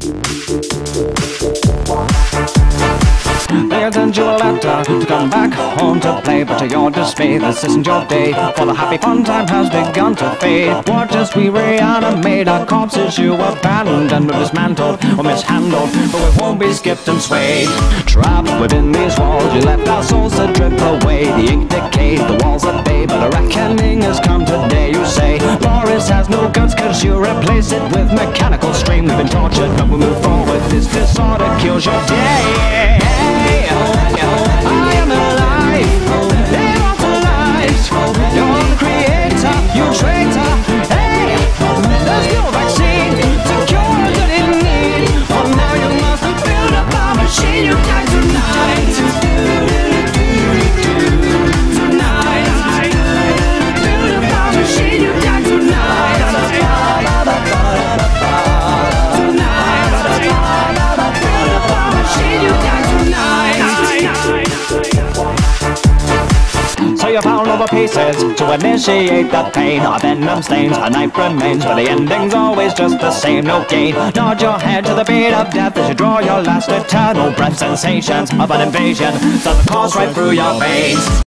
They sent you a letter to come back home to play, but to your dismay, this isn't your day. For the happy fun time has begun to fade. Watch as we reanimate our corpses you abandoned, or dismantled, or mishandled, but we won't be skipped and swayed. Trapped within these walls, you left our souls to drip away. The ink decayed, replace it with mechanical stream. We've been tortured, but we move forward. This disorder kills your day. So found all the pieces to initiate the pain. Our venom stains, a knife remains, but the ending's always just the same. No gain. Nod your head to the beat of death as you draw your last eternal breath. Sensations of an invasion, so the course right through your veins.